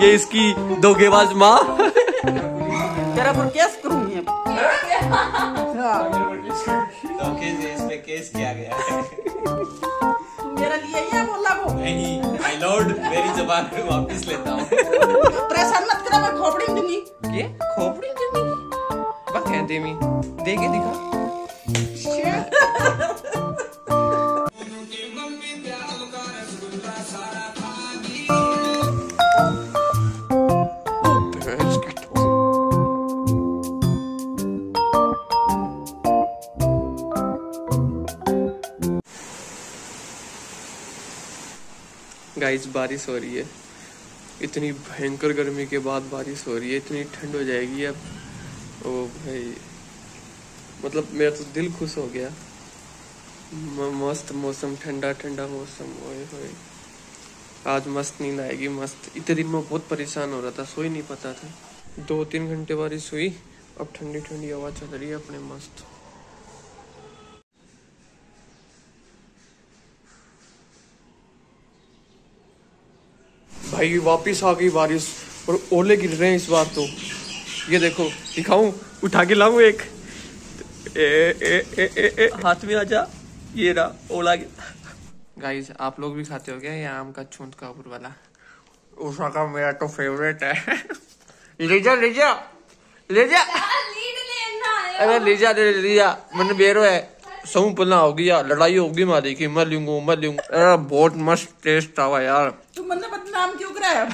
ये इसकी धोखेबाज माँ। तेरा पर केस करूँगी अब। हाँ, धोखे से इस पे केस किया गया मेरा लिए ये बोला वो। नहीं माय लॉर्ड मेरी जबान पे वापस लेता हूँ। परेशान मत करा मैं खोपड़ी दूँगी। ये खोपड़ी बस है देमी दे के दिखा। गाइस बारिश हो रही है। इतनी भयंकर गर्मी के बाद बारिश हो रही है, इतनी ठंड हो जाएगी अब। ओ भाई मतलब मेरा तो दिल खुश हो गया। मस्त मौसम ठंडा ठंडा मौसम, ओए होए। आज मस्त नींद आएगी, मस्त। इतने दिन में बहुत परेशान हो रहा था सो ही नहीं पता था। दो तीन घंटे बारिश हुई, अब ठंडी ठंडी हवा चल रही है अपने मस्त। भाई वापिस आ गई बारिश और ओले गिर रहे हैं इस बार तो। ये देखो दिखाऊँ? उठा के लाऊं एक? ए, ए, ए, ए, ए, हाथ में आजा ये रहा ओला गाइस आप लोग भी खाते हो क्या ये आम का छूंद का ऊपर वाला? उषा का मेरा तो फेवरेट है। ले जा ले जा ले जा। अरे ले जा ले ले जा। मैंने बेरो है। सहू पलना होगी यार लड़ाई होगी मारी की मैं लूँगा मैं लूँगा। अरे बहुत मस्त टेस्ट आवा यार। तू मैंने बदनाम क्यों कराया?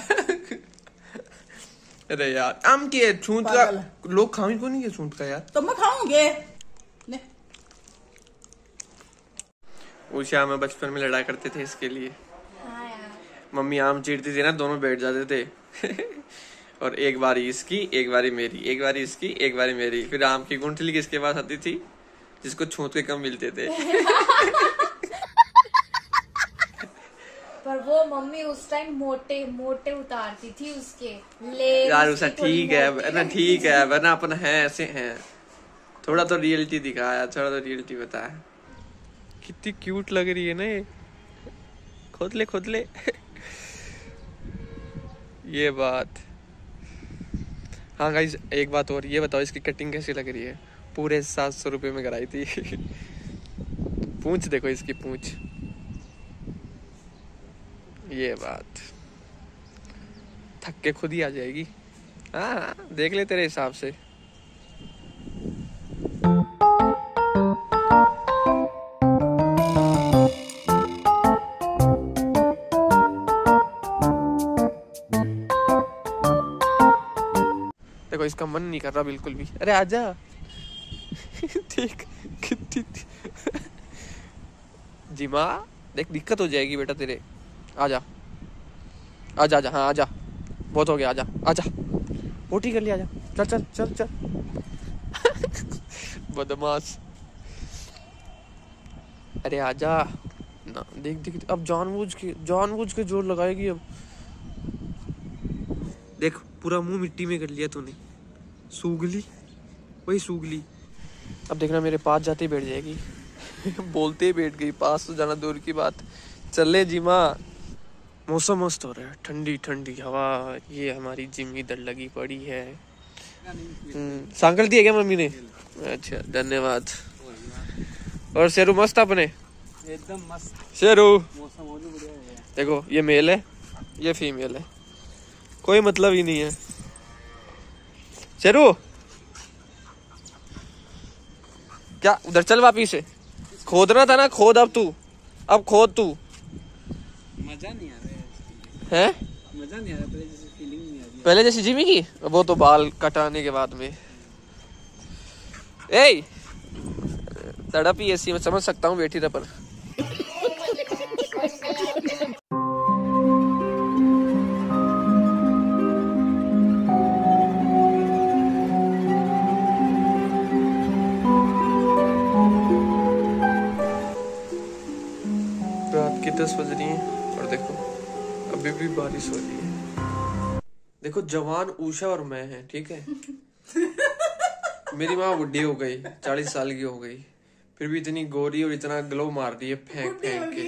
अरे यार आम की छूंद का लोग खामी को नहीं है छूंद का यार? तो मैं खाऊँगे। ले। उषा में बचपन में लड़ा करते थे इसके लिए। हाँ मम्मी आम चीरती थी ना दोनों बैठ जाते थे। और एक बारी इसकी एक बारी मेरी एक बारी इसकी एक बारी मेरी। फिर आम की गुंठली किसके पास आती थी? जिसको छूत के कम मिलते थे। मम्मी उस टाइम मोटे मोटे उतारती थी उसके ले यार उषा ठीक है ना ठीक है वरना अपन है ऐसे हैं। थोड़ा तो रियलिटी दिखाया थोड़ा तो रियलिटी बताया। कितनी क्यूट लग रही है ना ये। खोद ले खोद ले ये बात। हाँ गाइस एक बात और ये बताओ इसकी कटिंग कैसी लग रही है? पूरे सात सौ रुपये में कराई थी। पूंछ देखो इसकी पूंछ। ये बात। थक के खुद ही आ जाएगी। हाँ देख ले तेरे हिसाब से। देखो, इसका मन नहीं कर रहा बिल्कुल भी। अरे, आजा। देख, कितनी जी माँ, देख, दिक्कत हो जाएगी बेटा तेरे। आजा। आजा आजा हाँ आजा। बहुत हो गया आजा। आजा। पोटी कर लिया आजा। चल चल चल चल। बदमाश। अरे आजा। ना देख देख अब जानबूझ के जानबूझ के ज़ोर लगाएगी अब। देख पूरा मुँह मिट्टी में कर लिया तूने। सूगली। वही सूगली। अब देखना मेरे पास जाते ही बैठ जाएगी। बोलते ही बैठ गई पास तो जाना दूर की बात। चले जी माँ मौसम मस्त हो रहा है। ठंडी ठंडी हवा ये हमारी जिम इधर लगी पड़ी है। हम्म, सांकल दिया क्या मम्मी ने? अच्छा धन्यवाद। और शेरू मस्त अपने? एकदम मस्त। शेरू? देखो ये मेल है ये फीमेल है। कोई मतलब ही नहीं है। शेरू? क्या उधर चल वापिस से? खोदना था ना खोद अब तू। अब खोद तू। मज़ा नहीं आ है? मज़ा नहीं आ रहा पहले जैसे फीलिंग नहीं आ रही पहले जैसी जिमी की? वो तो बाल कटाने के बाद में। ए तड़प ही ऐसी, मैं समझ सकता हूँ बैठी रह पर रात की दस बज रही है, और देखो। अभी भी बारिश हो रही है देखो जवान उषा और मैं हैं ठीक है? मेरी माँ बुढ़ी हो गई चालीस साल की हो गई। फिर भी इतनी गोरी और इतना ग्लो मार रही है फेंक फेंक के।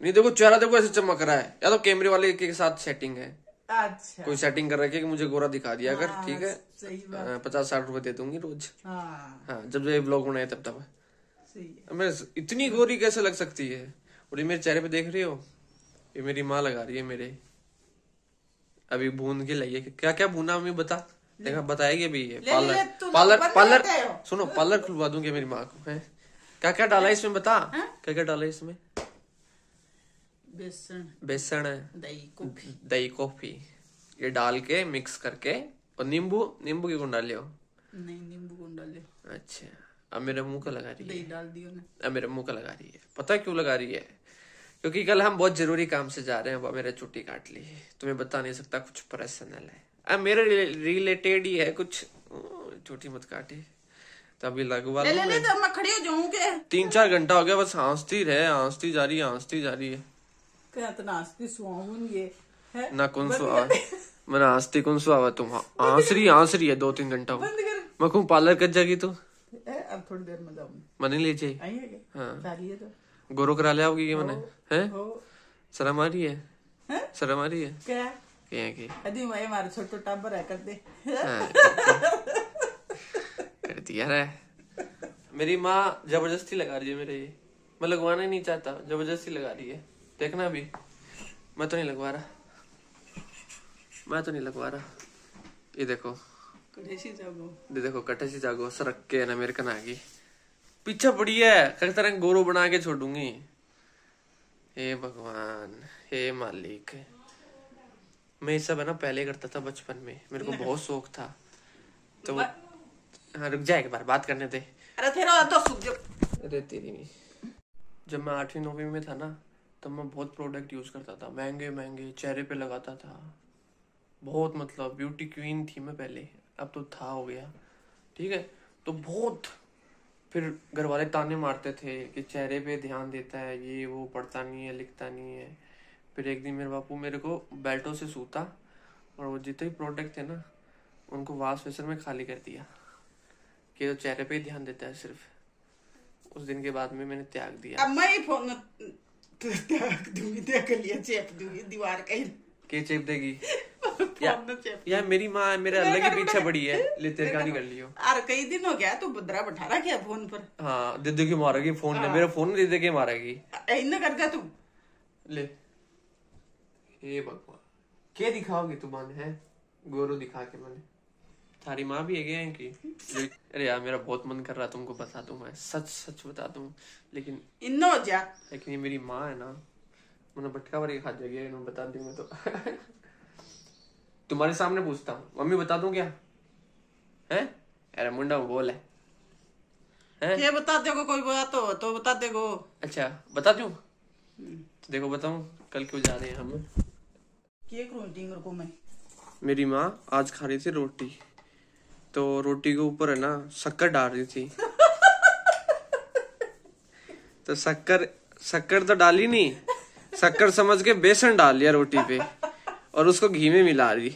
नहीं देखो चेहरा देखो ऐसे चमक रहा है। या तो कैमरे वाले के साथ सेटिंग है। अच्छा। कोई सेटिंग कर रखी है कि मुझे गोरा दिखा दिया अगर हाँ, ठीक है? सही बात। पचास साठ रुपए दे दूँगी रोज। हाँ। हाँ जब जब ये ब्लॉग बनाए तब तब सही है। मैं इतनी गोरी कैसे लग सकती है? और ये मेरे चेहरे पे देख रही हो? ये मेरी माँ लगा रही है मेरे। अभी भून के लाइए क्या क्या भूना हमें बता? देखा बताएगी अभी ये। पार्लर पार्लर पार्लर सुनो पार्लर खुलवा दूँगी मेरी माँ को है? क्या क्या डाला इसमें बता? हाँ? क्या क्या डाला इसमें? बेसन। बेसन है। दही कॉफ़ी। दही कॉफ़ी। ये डाल के मिक्स करके और नींबू नींबू की गुण डाल लियो नहीं नींबू कौन डाले। अच्छा। अब मेरे मुँह का लगा रही है। दही डाल दियो ना। अब मेरे मुँह का लगा रही है। पता क्यों लगा रही है? क्योंकि कल हम बहुत ज़रूरी काम से जा रहे हैं वह मेरे छुट्टी काट ली। तुम्हें बता नहीं सकता कुछ पर्सनल है। अब मेरे रिलेटेड ही है कुछ छुट्टी मत काटे। तो अभी लगवा ले लूँ ले तो मैं खड़ी हो जाऊँ के तीन चार घंटा हो गया बस हंसती रहे हंसती जा रही है हंसती जा रही है। क्या तो है? ना कौन बंद सो कर। मैंने हंसती कौन सो आवा तुम? हंस रही हंस रही है दो तीन घंटा मैं कहूँ पार्लर कर जाएगी तू? अब थोड़ी देर में जाऊँगी। मन ले जाए आई है हाँ। तो। गोरो करा ले आओगी ये मैंने? है? शर्म आ रही है? शर्म आ रही है? क्या? क्या की अदी मैं हमारे छोटो टाबर है कर दे। हाँ, कर दिया रे। मेरी माँ ज़बरदस्ती लगा रही है मेरे ये। मैं लगवाना ही नहीं चाहता ज़बरदस्ती लगा रही है। देखना अभी। मैं तो नहीं लगवा रहा। मैं तो नहीं लगवा रहा। ये देखो। ये देखो कटे से जागो सरक के ना मेरे कना की पीछे पड़ी है। कई तरह गोरो बना के छोड़ूँगी। हे भगवान हे मालिक। मैं ये सब है ना पहले करता था बचपन में। मेरे को बहुत शौक था। तो हाँ रुक जा एक बार बात करने दे। अरे तेरा तो अरे तेरी नहीं। जब मैं आठवीं नौवीं में था ना तब मैं बहुत प्रोडक्ट यूज़ करता था। महँगे महँगे चेहरे पे लगाता था। बहुत मतलब ब्यूटी क्वीन थी मैं पहले। अब तो था हो गया। ठीक है? तो बहुत फिर घर वाले ताने मारते थे कि चेहरे पे ध्यान देता है ये वो पढ़ता नहीं है लिखता नहीं है। फिर एक दिन मेरे बापू मेरे को बेल्टों से सूता और वो जितने भी प्रोडक्ट थे ना उनको वाश बेसन में खाली कर दिया कि तो चेहरे पे ही ध्यान देता है सिर्फ़। उस दिन के बाद में मैंने त्याग दिया। अब मैं ही फ़ोन त्याग दूँगी त्याग लिया चेप दूँगी दीवार का ही के चेप देगी? यार मेरी माँ मेरे अल्लाह के पीछे पड़ी है ले तेरे का नहीं कर लियो। और कई दिन हो गया तू बदरा बैठा रहा क्या फ़ोन पर। हाँ दीदी की मारेगी फ़ोन ले मेरा फ़ोन दीदी के मारेगी। इन कर दे तू। ले। हे भगवान क्या दिखाओगी तू मन है? गोरू दिखा के मैंने। थारी माँ भी है इनकी? अरे यार मेरा बहुत मन कर रहा तुमको बता दूँ मैं सच सच बता दूँ लेकिन इन हो जा लेकिन ये मेरी माँ है ना मैंने भटका भर के खा जाएगी बता दी मैं तो। तुम्हारे सामने पूछता हूँ। मम्मी बता दूँ क्या? है? अरे मुंडा बोल है। हैं? ये बता देगो कोई बात हो तो बता देगो अच्छा बता दूँ? तो देखो बताऊँ कल क्यों जा रहे हैं हम? के क्रोटिंग को मैं? मेरी माँ आज खा रही थी रोटी। तो रोटी के ऊपर है ना शक्कर डाल रही थी। तो शक्कर शक्कर तो डाली नहीं। शक्कर समझ के बेसन डाल लिया रोटी पे। और उसको घी में मिला रही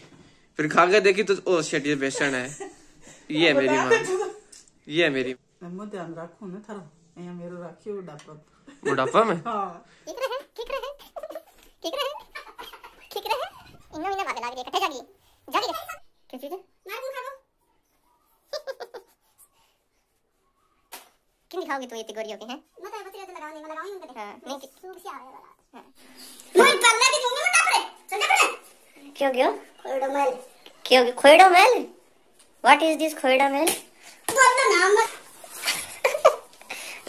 फिर खा के देखी तो ओ शेट ये बेसन है। ये है मेरी माँ। ये है मेरी। मैं ध्यान रखू ना थारा यहाँ मेरो राखियो बुढ़ापा में? हाँ। ठीक रहे ठीक रहे ठीक रहे ठीक रहे। इन्नो इन्नो बातें लाग रही है कट्ठे जागी जागी क्या चीज़ मार मुँह खा लो किन दिखाओगे तू इतनी गोरियों के हैं? मैं तो बतरिया तो मैं लगाऊँगी उनके हाँ नहीं कि सूख से आवेगा मैं पल्ला दूँगी मैं टापरे चल पड़े क्यों क्यों खोइडो मेल? क्यों खोइडो मेल? व्हाट इज़ दिस बोल दो नाम मत।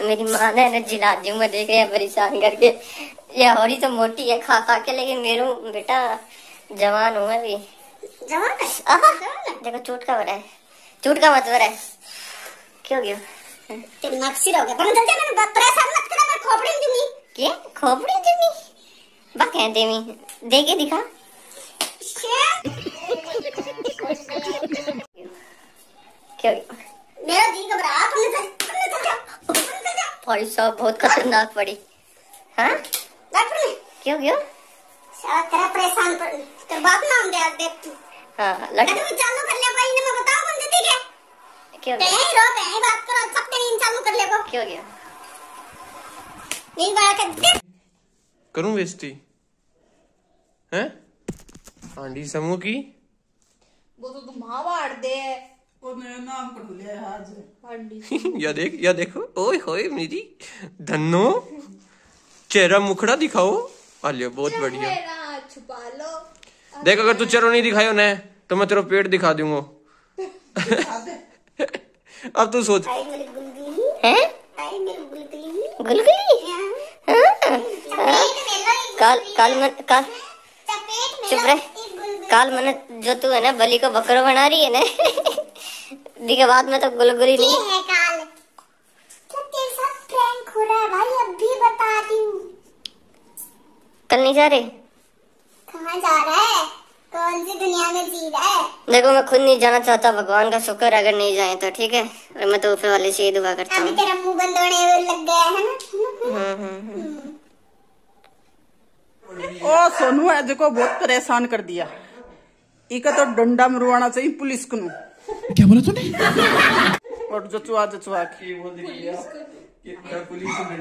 मेरी माँ ने ना जिला दी मैं देख रही है परेशान करके। ये हो तो मोटी है खा खा के लेकिन मेरू बेटा जवान हूँ मैं भी। जवान है? देखो चोट का बड़ा है। चोट का मत बड़ा है? क्यों क्यों तेरी नाक सिर हो गया बंद कर मैंने परेशान मत करा मैं खोपड़ी दूँगी। के खोपड़ी दूँगी? बा कहते मी। दे के दिखा। क्यों मेरा भाई साहब बहुत खतरनाक पड़ी। हाँ? क्यों क्यों? तेरा परेशान पर तेरे बाप नाम दे देख तू हाँ लड़के तू चालू कर ले भाई ने मैं बताऊँ कौन देती है क्यों? ते ही रो ते ही बात करो सब तेरी इन चालू कर ले को क्यों क्यों? नहीं बात कर करूँ बेइज्जती हैं? आंडी समूह की वो तो तुम हावाड़ दे और मेरा नाम पढ़ लिया आज आंटी या देख या देखो ओए होए मेरी धन्नो चेहरा मुखड़ा दिखाओ अलियो बहुत बढ़िया छुपा लो देख अगर तू चेहरा नहीं दिखायो ना तो मैं तेरा पेट दिखा दूँगा अब तू सोच गुलगुली काल काल काल काल मन जो तू है ना बलि को बकरो बना रही है ना दी के बाद में तो गुलगुली नहीं। है काल। क्या तेरे साथ प्रैंक हो रहा है भाई? अभी बता दी। हूँ कल नहीं जा रहे? कहाँ जा रहा है? कौन सी दुनिया में जी रहा है? देखो मैं खुद नहीं जाना चाहता भगवान का शुक्र अगर नहीं जाए तो ठीक है? और मैं तो ऊपर वाले से ही दुआ करता हूँ। तेरा मुँह बंद होने लग गया है ना? ओ सोनू है जो को बहुत परेशान कर दिया। इका तो डंडा मरवाना चाहिए पुलिस को क्या बोला तूने? और जचुआ जचुआ के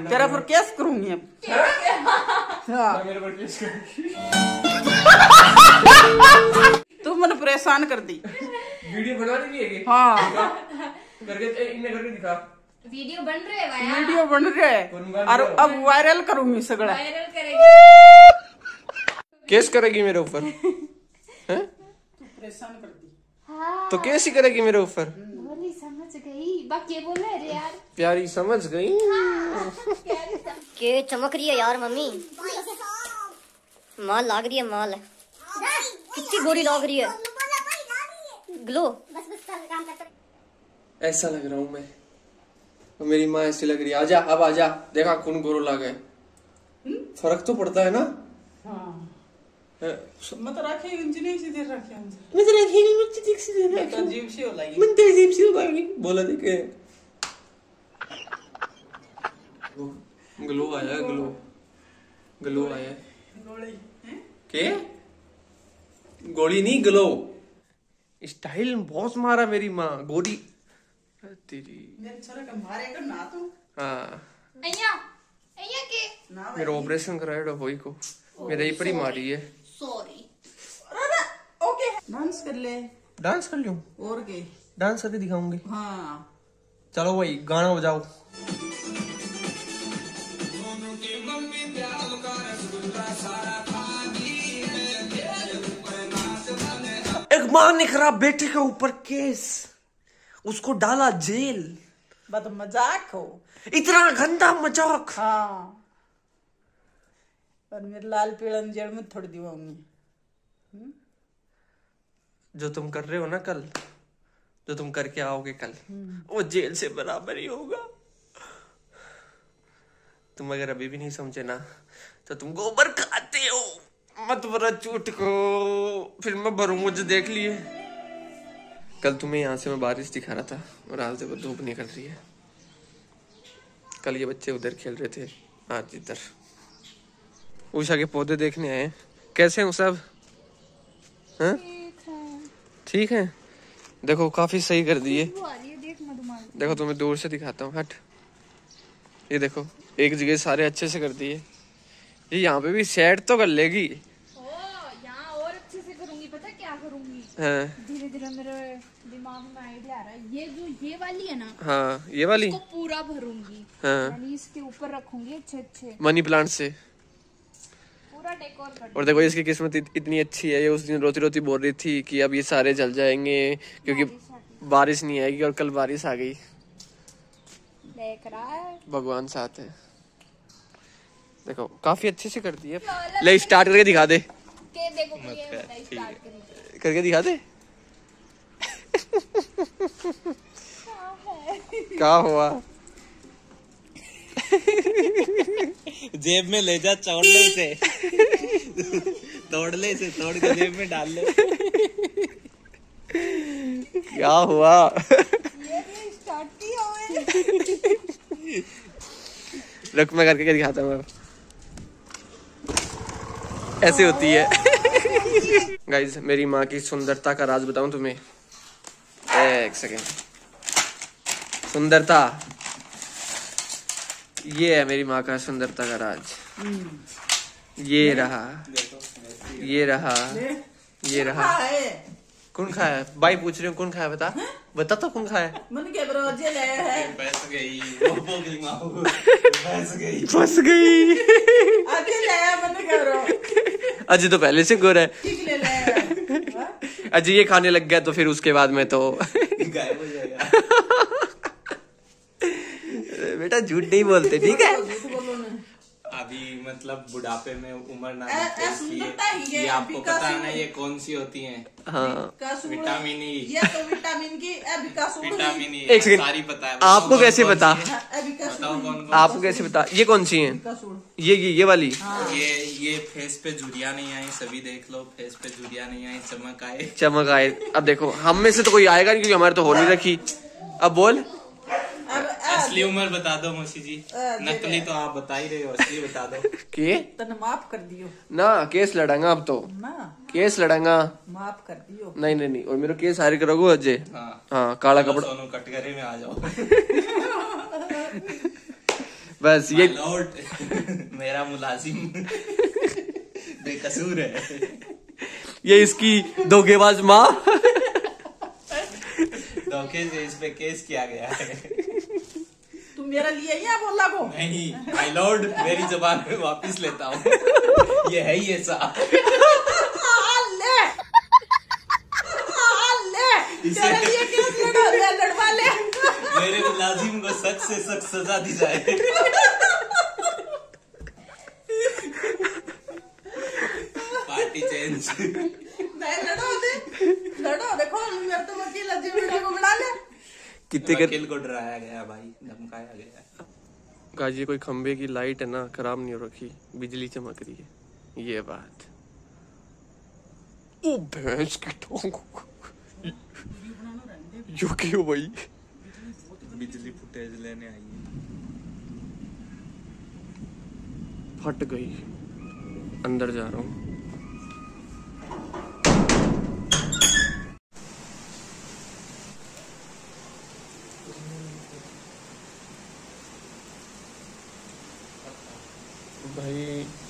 तेरा पर केस करूँगी अब? हाँ. तू मैंने परेशान कर दी. वीडियो बना रही है हाँ. करके इन्हें करके दिखा. वीडियो बन रहे हैं भाई। वीडियो बन रहे है। और अब वायरल करूँगी सगड़ा वायरल करेंगे। केस करेगी मेरे ऊपर? परेशान कर दी। हाँ। तो कैसी करेगी मेरे ऊपर? बोली समझ गई। बाकी बोल रे यार। प्यारी समझ गई। प्यारी के चमक रही है यार मम्मी? माल लाग रही है माल। कितनी गोरी लाग रही है। ग्लो। बस बस काम ऐसा लग रहा हूँ मैं। और मेरी माँ ऐसी लग रही है। आजा अब आजा देखा कौन गोरो ला गए। फ़र्क तो पड़ता है ना? हाँ। ग्लो आया ग्लो। ग्लो। आया। गोली के? गोली नहीं ग्लो। स्टाइल बहुत मारा मेरी माँ गोरी तेरी। मेरे छोरे का मारेगा ना तू। हाँ। अय्या अय्या के? मेरा ऑपरेशन कराया को। मेरा ही पर ही मारी है। सॉरी ओके डांस कर ले. डांस कर लूँ. और के? डांस करके दिखाऊँगी. हाँ. चलो भाई गाना बजाओ. एक माँ ने करा बेटे के ऊपर केस. उसको डाला जेल. बात मज़ाक हो. इतना गंदा मज़ाक. हाँ. पर मेरे लाल पीड़न जेल में थोड़ी दिवाऊँगी जो तुम कर रहे हो ना कल जो तुम करके आओगे कल वो जेल से बराबर ही होगा। तुम अगर अभी भी नहीं समझे ना तो तुम गोबर खाते हो। मत भरा चूट को। फिर मैं भरू मुझे देख लिए। कल तुम्हें यहाँ से मैं बारिश दिखा रहा था और आज देखो धूप निकल रही है। कल ये बच्चे उधर खेल रहे थे आज इधर। उषा के पौधे देखने आए कैसे हैं सब? हाँ? ठीक है। देखो काफ़ी सही कर दिए देख तुम्हें दूर से दिखाता हूँ हट। ये देखो एक जगह सारे अच्छे से कर दिए ये यहाँ पे भी सेट तो कर लेगी। ओ यहाँ और अच्छे से करूँगी पता है। क्या करूँगी हाँ धीरे धीरे मेरे दिमाग में आइडिया आ रहा है ये जो ये वाली? है ना हाँ ये वाली पूरा भरूँगी। हाँ। इसके ऊपर रखूँगी अच्छे अच्छे मनी प्लांट से। और देखो इसकी किस्मत इतनी अच्छी है ये उस दिन रोती रोती बोल रही थी कि अब ये सारे जल जाएँगे क्योंकि बारिश नहीं आएगी और कल बारिश आ गई। देख रहा है। भगवान साथ है। देखो काफ़ी अच्छे से करती है। ले स्टार्ट करके दिखा दे। करके दिखा दे। क्या हुआ? जेब में ले जा चौड़ ले इसे। तोड़ ले इसे तोड़ के जेब में डाल ले। क्या हुआ? स्टार्ट होए रुक मैं करके दिखाता हूँ। ऐसे होती है। गाइज़ मेरी माँ की सुंदरता का राज बताऊँ तुम्हें? एक सेकेंड सुंदरता। ये है मेरी माँ का सुंदरता का राज। ये रहा। ये रहा। ये रहा। है कौन खाया भाई पूछ रहे हो कौन खाया बता? बता तो कौन खाया मन के बरोजे ले है। फंस गई। फंस गई। फंस गई। आगे ले है मन के बरो अजय तो पहले से गोरा है। हाँ? अजय ये खाने लग गया तो फिर उसके बाद में तो गायब हो जाएगा। बेटा झूठ नहीं बोलते ठीक है? अभी मतलब बुढ़ापे में उम्र ना है, ये आपको पता है ना ये कौन सी होती हैं? हाँ। Vitamin E. ये तो विटामिन की विटामिन ई एक सेकंड। सारी पता है आपको कैसे पता? है? आपको कैसे बता ये कौन सी है? ये ये ये वाली? ये ये फेस पे झुरिया नहीं आई सभी देख लो फेस पे झुरिया नहीं आई चमक आए। चमक आए। अब देखो हम में से तो कोई आएगा नहीं क्योंकि हमारे तो हो नहीं रखी। अब बोल। असली उम्र बता दो मौसी जी। नकली तो आप बता ही रहे हो असली बता दो। के? तने माफ़ कर दियो। ना केस लड़ांगा अब तो। ना। केस लड़ांगा। माफ़ कर दियो। नहीं नहीं नहीं और मेरे केस हारे करोगे अजय हाँ। हाँ काला कपड़ा। सोनू कटघरे में आ जाओ बस ये lord, मेरा मुलाजिम। बेकसूर है। ये इसकी धोखेबाज माँ। धोखे से इस पे केस किया गया है। तुम मेरा लिए यहाँ बोला को नहीं माय लॉर्ड मेरी जबान में वापस लेता हूँ। ये है ही ऐसा। मेरे मुलाजिम को सख्त से सख्त सजा दी जाए। पार्टी चेंज नहीं लड़ो दे लड़ो देखो मेरे तो वकील अजी बेटा को बना ले। कितने वकील को डराया गया भाई। गाजी कोई खंबे की लाइट है ना खराब नहीं हो रखी बिजली चमक रही है। ये बात। ओ भैंस की टोंग यो क्यों भाई? बिजली फुटेज लेने आई है। फट गई। अंदर जा रहा हूँ। भाई